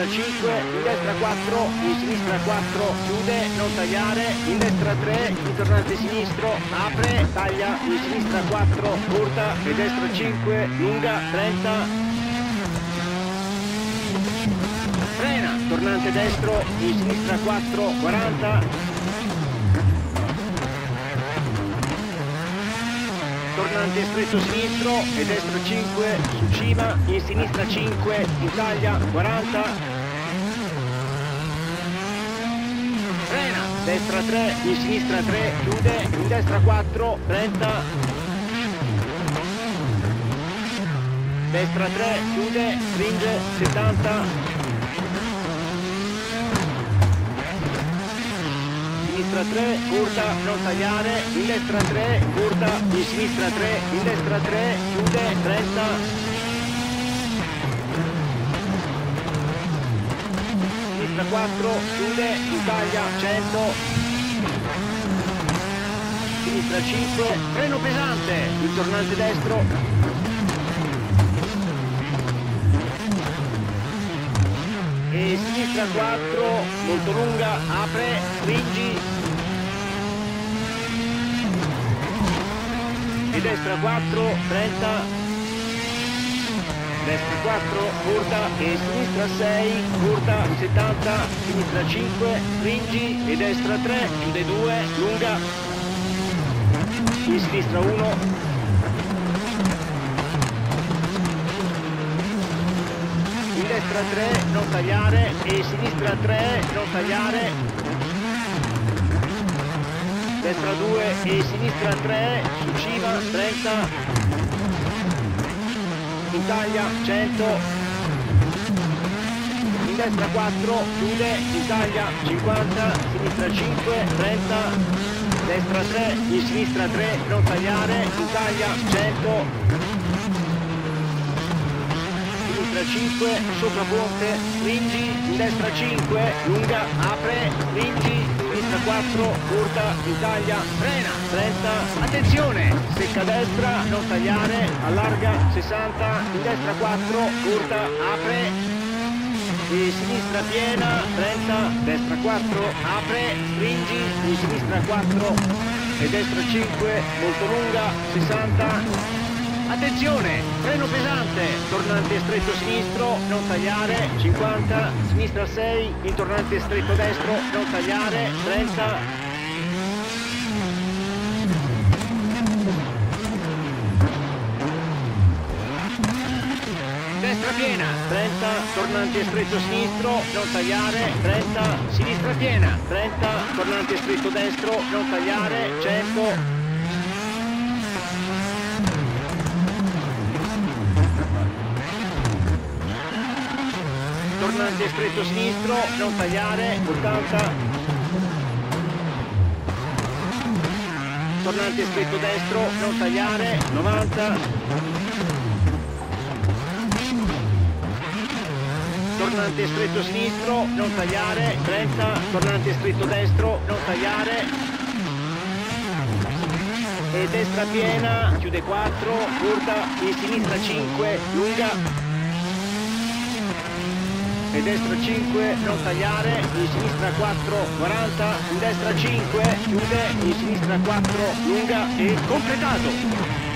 destra 5, in destra 4, in sinistra 4, chiude, non tagliare, in destra 3, in tornante sinistro, apre, taglia, in sinistra 4, corta, e destra 5, lunga, 30, frena, tornante destro, in sinistra 4, 40, tornante stretto sinistro e destro 5 su cima, in sinistra 5, Italia 40. Frena, destra 3, in sinistra 3, chiude, in destra 4, 30. Destra 3, chiude, stringe, 70. Sinistra 3, curta, non tagliare, in destra 3, curta, in sinistra 3, in destra 3, chiude, 30. Sinistra 4, chiude, taglia, 100. Sinistra 5, freno pesante, il tornante destro, e sinistra 4 molto lunga apre stringi e destra 4 30 destra 4 curta e sinistra 6 curta 70 sinistra 5 stringi e destra 3 chiude 2 lunga. In sinistra 1 destra 3, non tagliare e sinistra 3, non tagliare. Destra 2 e sinistra 3, su cima 30. In taglia 100. In destra 4, chiude, in taglia 50, sinistra 5, 30. Destra 3, in sinistra 3, non tagliare, in taglia 100 destra 5, sopra ponte, stringi, in destra 5, lunga, apre, stringi, sinistra 4, corta, Italia, frena, 30, attenzione, secca destra, non tagliare, allarga, 60, in destra 4, corta, apre, e sinistra piena, 30, destra 4, apre, stringi, in sinistra 4 e destra 5, molto lunga, 60, Attenzione, freno pesante, tornante stretto sinistro, non tagliare, 50, sinistra 6, in tornante stretto destro, non tagliare, 30. Destra piena, 30, tornante stretto sinistro, non tagliare, 30, sinistra piena, 30, tornante stretto destro, non tagliare, 100. Tornante stretto sinistro, non tagliare, 80. Tornante stretto destro, non tagliare, 90. Tornante stretto sinistro, non tagliare, 30. Tornante stretto destro, non tagliare. E destra piena, chiude 4, curta, in sinistra 5, lunga, e destra 5, non tagliare, in sinistra 4, 40, in destra 5, chiude, in sinistra 4, lunga e completato.